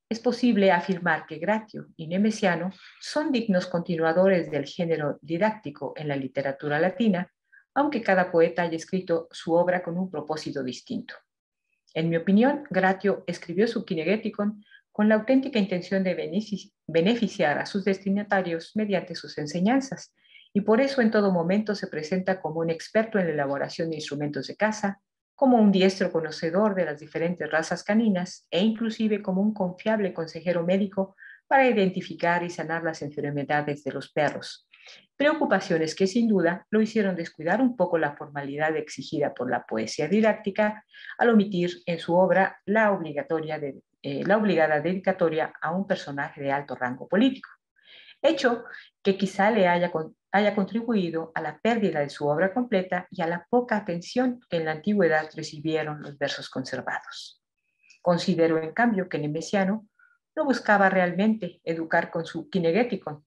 Speaker 2: es posible afirmar que Gratio y Nemesiano son dignos continuadores del género didáctico en la literatura latina, aunque cada poeta haya escrito su obra con un propósito distinto. En mi opinión, Gratio escribió su Kinegeticon con la auténtica intención de beneficiar a sus destinatarios mediante sus enseñanzas, y por eso en todo momento se presenta como un experto en la elaboración de instrumentos de caza, como un diestro conocedor de las diferentes razas caninas e inclusive como un confiable consejero médico para identificar y sanar las enfermedades de los perros. Preocupaciones que sin duda lo hicieron descuidar un poco la formalidad exigida por la poesía didáctica al omitir en su obra la, obligatoria eh, la obligada dedicatoria a un personaje de alto rango político hecho que quizá le haya, haya contribuido a la pérdida de su obra completa y a la poca atención que en la antigüedad recibieron los versos conservados. Considero, en cambio, que Nemesiano no buscaba realmente educar con su kinegético,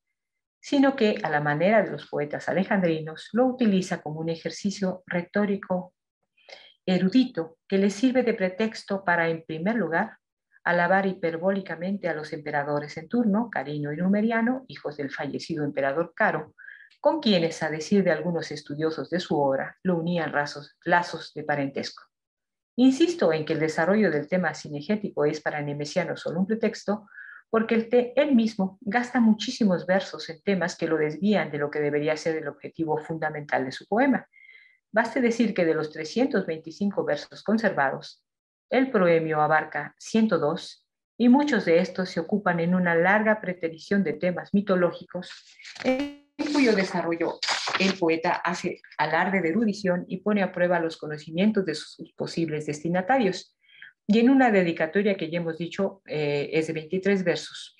Speaker 2: sino que, a la manera de los poetas alejandrinos, lo utiliza como un ejercicio retórico erudito que le sirve de pretexto para, en primer lugar, alabar hiperbólicamente a los emperadores en turno, Carino y Numeriano, hijos del fallecido emperador Caro, con quienes, a decir de algunos estudiosos de su obra, lo unían lazos de parentesco. Insisto en que el desarrollo del tema cinegético es para Nemesiano solo un pretexto, porque él mismo gasta muchísimos versos en temas que lo desvían de lo que debería ser el objetivo fundamental de su poema. Baste decir que de los 325 versos conservados, el proemio abarca 102 y muchos de estos se ocupan en una larga preterición de temas mitológicos cuyo desarrollo el poeta hace alarde de erudición y pone a prueba los conocimientos de sus posibles destinatarios. Y en una dedicatoria que ya hemos dicho eh, es de 23 versos.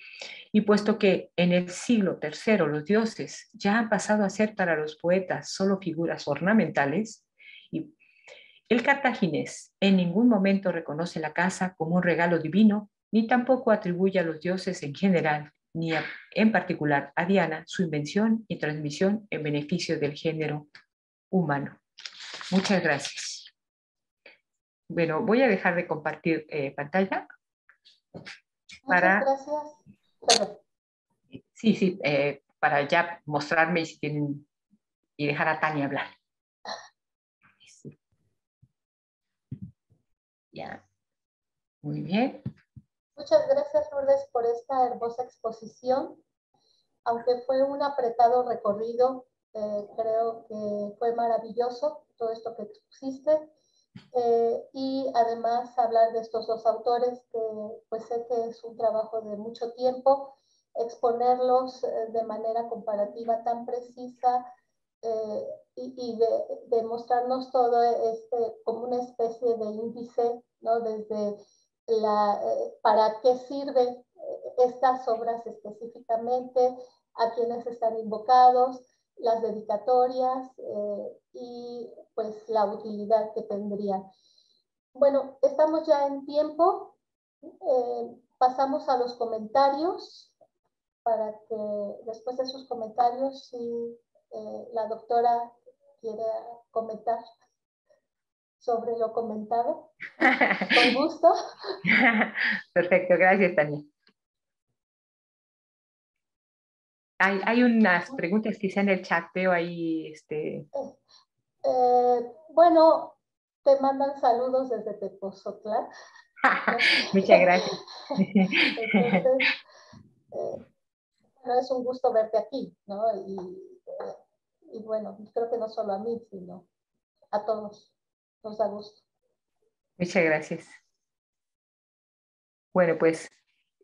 Speaker 2: Y puesto que en el siglo III los dioses ya han pasado a ser para los poetas solo figuras ornamentales, y el cartaginés en ningún momento reconoce la casa como un regalo divino, ni tampoco atribuye a los dioses en general, ni en particular a Diana, su invención y transmisión en beneficio del género humano. Muchas gracias. Bueno, voy a dejar de compartir eh, pantalla.
Speaker 1: Para... gracias.
Speaker 2: Sí, sí, eh, para ya mostrarme y, si tienen, y dejar a Tania hablar. Ya. Muy bien.
Speaker 1: Muchas gracias, Lourdes, por esta hermosa exposición. Aunque fue un apretado recorrido, eh, creo que fue maravilloso todo esto que expusiste. Eh, y además hablar de estos dos autores, que pues sé que es un trabajo de mucho tiempo, exponerlos eh, de manera comparativa tan precisa, eh, y, de, mostrarnos todo este, como una especie de índice, ¿no? Desde eh, para qué sirven eh, estas obras específicamente, a quienes están invocados, las dedicatorias y pues la utilidad que tendrían. Bueno, estamos ya en tiempo. pasamos a los comentarios para que después de sus comentarios, si eh, la doctora quiere comentar sobre lo comentado. Con gusto.
Speaker 2: Perfecto, gracias, Tania. Hay, hay, unas preguntas quizá en el chat, veo ahí. Este...
Speaker 1: Eh, bueno, te mandan saludos desde Tepozotlán.
Speaker 2: Muchas gracias.
Speaker 1: Entonces, eh, es un gusto verte aquí, ¿no? Y y bueno, creo que no solo a mí, sino a todos. Nos da gusto.
Speaker 2: Muchas gracias. Bueno, pues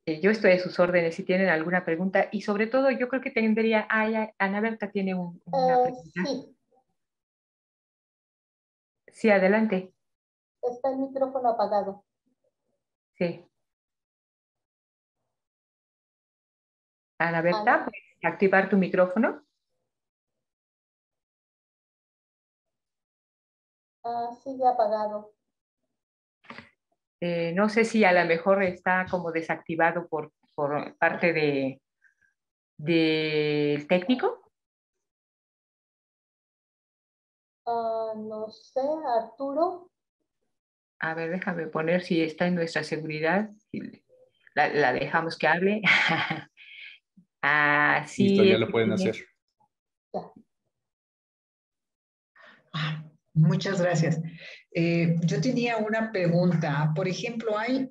Speaker 2: eh, yo estoy a sus órdenes si tienen alguna pregunta y sobre todo yo creo que tendría, ah, Ana Berta tiene un, una
Speaker 1: eh, pregunta. Sí.
Speaker 2: Sí, adelante.
Speaker 1: Está el micrófono apagado.
Speaker 2: Sí. Ana Berta, ¿puedes activar tu micrófono?
Speaker 1: Ah, sigue apagado.
Speaker 2: Eh, no sé si a lo mejor está como desactivado por, por parte de del técnico.
Speaker 1: Ah, no sé, Arturo.
Speaker 2: A ver, déjame poner si está en nuestra seguridad. La, la dejamos que hable.
Speaker 3: Así Listo, ya lo pueden hacer. Ya.
Speaker 4: Muchas gracias. Eh, yo tenía una pregunta. Por ejemplo, hay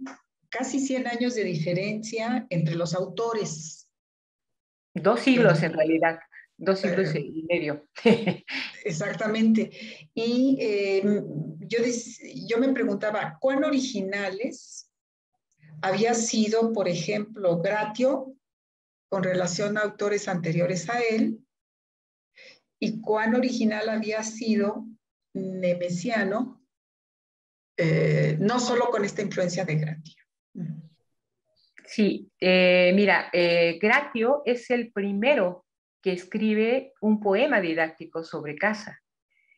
Speaker 4: casi 100 años de diferencia entre los autores.
Speaker 2: Dos siglos en realidad. dos siglos y medio.
Speaker 4: Exactamente. Y em, yo, yo me preguntaba, ¿cuán originales había sido, por ejemplo, Gratio con relación a autores anteriores a él? ¿Y cuán original había sido Nemesiano, eh, no solo con esta influencia de Gratio?
Speaker 2: Sí, eh, mira, eh, Gratio es el primero que escribe un poema didáctico sobre casa.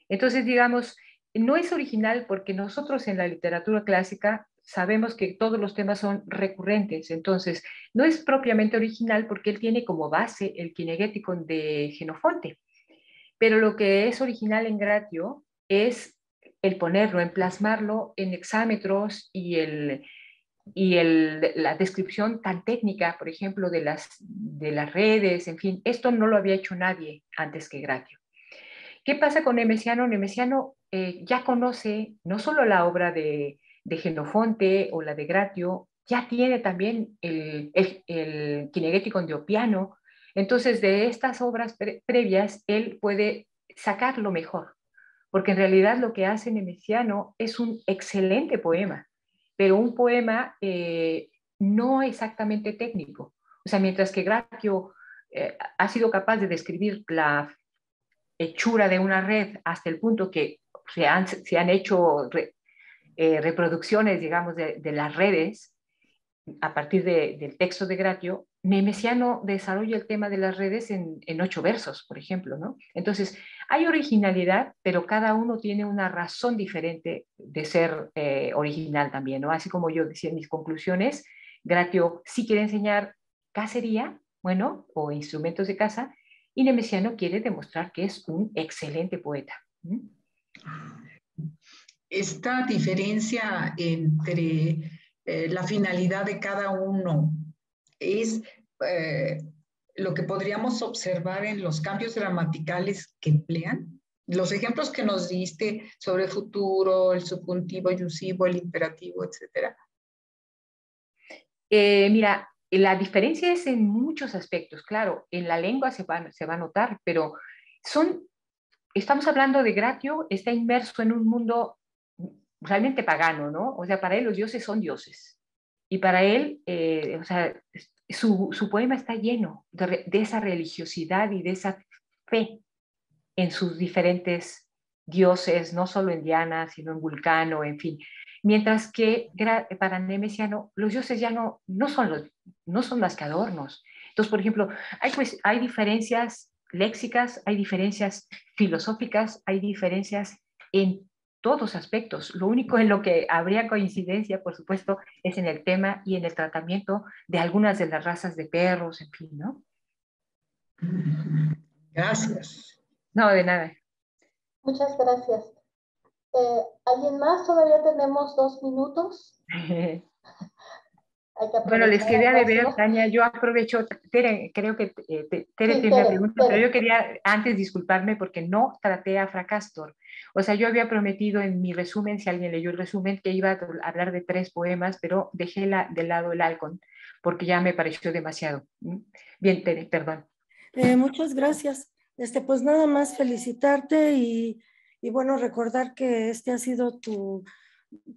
Speaker 2: Entonces, digamos, no es original porque nosotros en la literatura clásica sabemos que todos los temas son recurrentes, entonces no es propiamente original porque él tiene como base el kinegético de Genofonte, pero lo que es original en Gratio es el ponerlo, en plasmarlo en hexámetros y el, y la descripción tan técnica, por ejemplo, de las, de las redes, en fin, esto no lo había hecho nadie antes que Gratio. ¿Qué pasa con Nemesiano? Nemesiano eh, ya conoce no solo la obra de, de, Genofonte o la de Gratio, ya tiene también el, el, el kinegético. Entonces, de estas obras previas, él puede sacar lo mejor, porque en realidad lo que hace Nemesiano es un excelente poema pero un poema eh, no exactamente técnico. O sea, mientras que Gratio eh, ha sido capaz de describir la hechura de una red hasta el punto que se han, hecho eh, reproducciones, digamos, de, las redes a partir del texto de Gratio, Nemesiano desarrolla el tema de las redes en, ocho versos, por ejemplo, ¿no? Entonces, hay originalidad, pero cada uno tiene una razón diferente de ser eh, original también, ¿no? Así como yo decía en mis conclusiones, Gratio sí quiere enseñar cacería, bueno, o instrumentos de caza, y Nemesiano quiere demostrar que es un excelente poeta.
Speaker 4: Esta diferencia entre eh, la finalidad de cada uno es eh, lo que podríamos observar en los cambios gramaticales que emplean. Los ejemplos que nos diste sobre futuro, el subjuntivo, el usivo, el imperativo, etcétera.
Speaker 2: Eh, mira, la diferencia es en muchos aspectos, claro, en la lengua se va, se va a notar, pero son, estamos hablando de Gratio, está inmerso en un mundo realmente pagano, ¿no? O sea, para él los dioses son dioses. Y para él, eh, o sea, su, poema está lleno de, esa religiosidad y de esa fe en sus diferentes dioses, no solo en Diana, sino en Vulcano, en fin. Mientras que para Nemesiano los dioses ya no, no, son, los, no son más que adornos. Entonces, por ejemplo, hay, pues, hay diferencias léxicas, hay diferencias filosóficas, hay diferencias en todos aspectos. Lo único en lo que habría coincidencia, por supuesto, es en el tema y en el tratamiento de algunas de las razas de perros, en fin, ¿no?
Speaker 4: Gracias.
Speaker 2: No, de nada.
Speaker 1: Muchas gracias. Eh, ¿Alguien más? Todavía tenemos dos minutos.
Speaker 2: Bueno, les quería de ver, Tania, yo aprovecho, Tere, creo que eh, Tere tiene una pregunta, pero yo quería antes disculparme porque no traté a Fracastor. O sea, yo había prometido en mi resumen, si alguien leyó el resumen, que iba a hablar de tres poemas, pero dejé la, de lado el Alcon, porque ya me pareció demasiado. Bien, Tere, perdón.
Speaker 5: Eh, muchas gracias. Este, pues nada más felicitarte y, y bueno, recordar que este ha sido tu,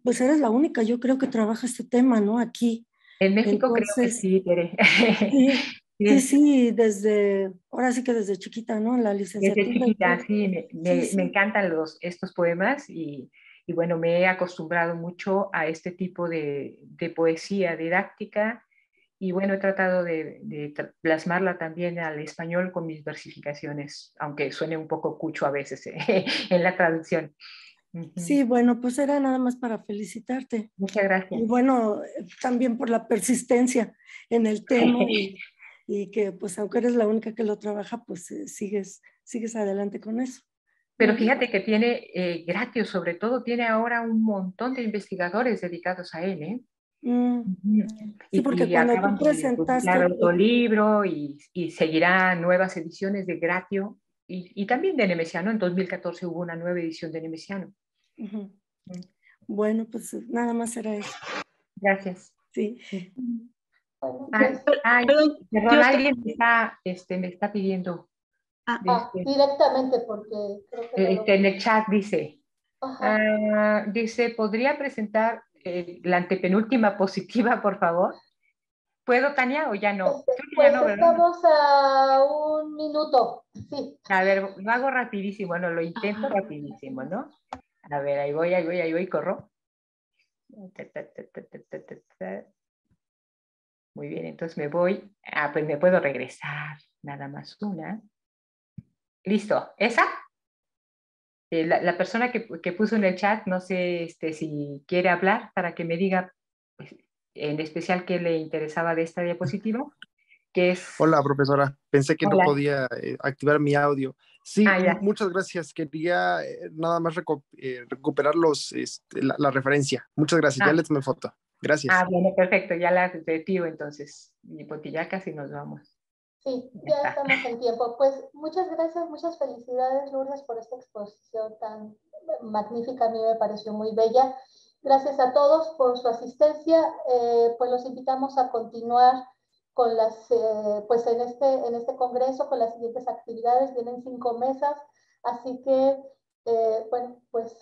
Speaker 5: pues eres la única, yo creo que trabaja este tema, ¿no? Aquí
Speaker 2: en México creo que sí, Tere.
Speaker 5: Sí, sí, desde, ahora sí que desde chiquita, ¿no? La licenciatura.
Speaker 2: Desde chiquita, sí, me, encantan los, estos poemas y, y, bueno, me he acostumbrado mucho a este tipo de, de poesía didáctica y bueno, he tratado de, de, plasmarla también al español con mis versificaciones, aunque suene un poco cucho a veces en la traducción.
Speaker 5: Sí, bueno, pues era nada más para felicitarte.
Speaker 2: Muchas gracias.
Speaker 5: Y bueno, también por la persistencia en el tema y, que pues aunque eres la única que lo trabaja, pues eh, sigues, sigues adelante con eso.
Speaker 2: Pero fíjate que tiene, eh, Gratio sobre todo, tiene ahora un montón de investigadores dedicados a él, ¿eh?
Speaker 5: Mm. Sí, porque cuando tú presentaste...
Speaker 2: otro libro y, y seguirá nuevas ediciones de Gratio y, también de Nemesiano. En 2014 hubo una nueva edición de Nemesiano.
Speaker 5: Mm. Bueno, pues nada más era eso.
Speaker 2: Gracias.
Speaker 5: Sí.
Speaker 2: Ah, perdón, alguien me está, este, me está pidiendo.
Speaker 1: Ah, ah directamente porque creo
Speaker 2: que este, en el chat dice, ah, dice, ¿podría presentar eh, la antepenúltima positiva, por favor? ¿Puedo, Tania, o ya no?
Speaker 1: Este, pues estamos a un minuto, sí.
Speaker 2: A ver, lo hago rapidísimo, bueno, lo intento rapidísimo, ¿no? A ver, ahí voy, ahí voy, ahí voy, corro. Muy bien, entonces me voy. Ah, pues me puedo regresar. Nada más una. Listo. ¿Esa? Eh, la, persona que, que, puso en el chat, no sé este, si quiere hablar para que me diga pues, en especial qué le interesaba de esta diapositiva, que es...
Speaker 3: Hola, profesora. Pensé que no podía eh, activar mi audio. Sí, ah, muchas gracias. Quería eh, nada más recuperar los, este, la, referencia. Muchas gracias. Ya ah. les tomé foto. Gracias.
Speaker 2: Ah, bueno, perfecto. Ya la retiro entonces. Y porque ya casi nos vamos.
Speaker 1: Sí, ya estamos en tiempo. Pues muchas gracias, muchas felicidades, Lourdes, por esta exposición tan magnífica. A mí me pareció muy bella. Gracias a todos por su asistencia. Eh, pues los invitamos a continuar con las, eh, pues en este, en este congreso con las siguientes actividades. Vienen cinco mesas, así que, eh, bueno, pues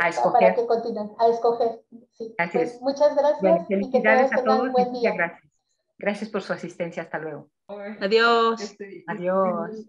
Speaker 2: a escoger.
Speaker 1: para que continúen, a escoger. Sí. Pues, muchas gracias.
Speaker 2: y que todos tengan buen día. Gracias. Gracias por su asistencia. Hasta luego.
Speaker 6: Adiós.
Speaker 2: Adiós.